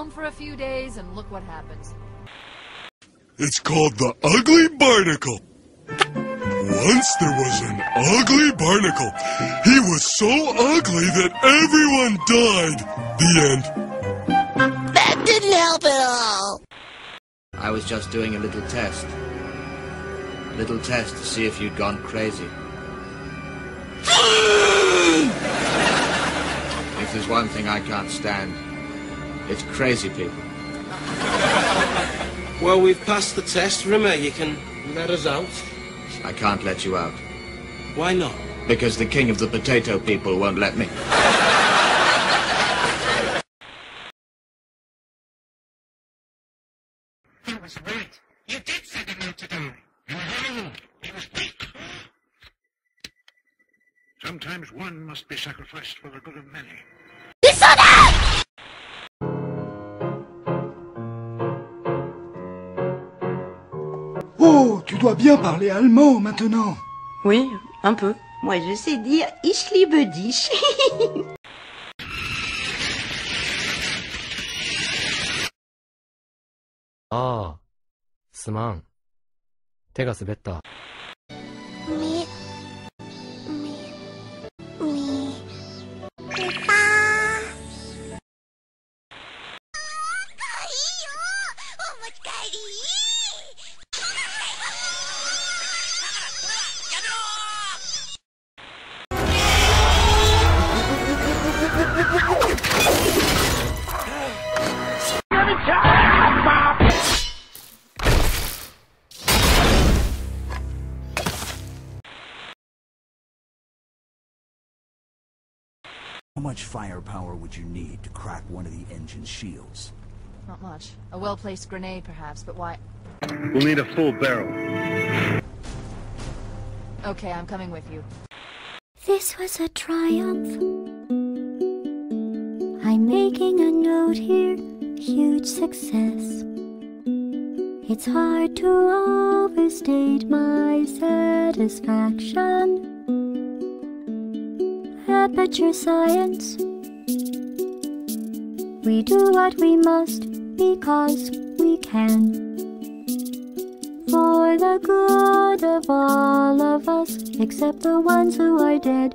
home for a few days and look what happens. It's called the Ugly Barnacle. Once there was an ugly barnacle. He was so ugly that everyone died. The end. That didn't help at all. I was just doing a little test. A little test to see if you'd gone crazy. if there's one thing I can't stand, it's crazy people. Well, we've passed the test. Rimmer, you can let us out. I can't let you out. Why not? Because the king of the potato people won't let me. I was right. You did send him out to die. You were wrong. He was weak. Sometimes one must be sacrificed for the good of many. Oh, tu dois bien parler allemand maintenant. Oui, un peu. Moi, je sais dire Ich liebe dich. ah, sman. Tega subetta. How much firepower would you need to crack one of the engine's shields? Not much. A well-placed grenade, perhaps, but why? We'll need a full barrel. Okay, I'm coming with you. This was a triumph. I'm making a note here, huge success. It's hard to overstate my satisfaction. Aperture science. We do what we must because we can. For the good of all of us, except the ones who are dead.